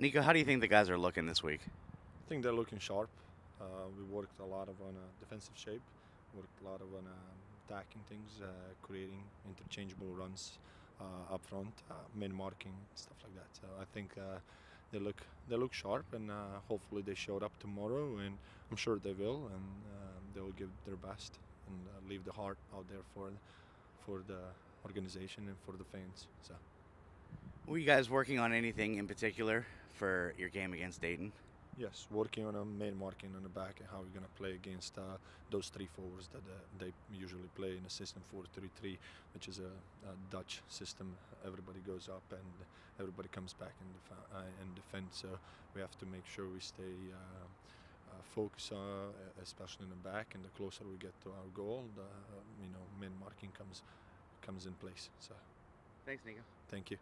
Niko, how do you think the guys are looking this week? I think they're looking sharp. Uh, we worked a lot of on uh, defensive shape, worked a lot of on uh, attacking things, uh, creating interchangeable runs uh, up front, uh, man marking, stuff like that. So I think uh, they look they look sharp, and uh, hopefully they showed up tomorrow, and I'm sure they will, and um, they will give their best and uh, leave the heart out there for for the organization and for the fans. So. Were you guys working on anything in particular for your game against Dayton? Yes, working on a main marking on the back and how we're going to play against uh, those three forwards that uh, they usually play in a system 4-3-3, which is a, a, Dutch system. Everybody goes up and everybody comes back and, def- uh, and defend. So we have to make sure we stay uh, uh, focused, uh, especially in the back. And the closer we get to our goal, the you know main marking comes comes in place. So thanks, Niko. Thank you.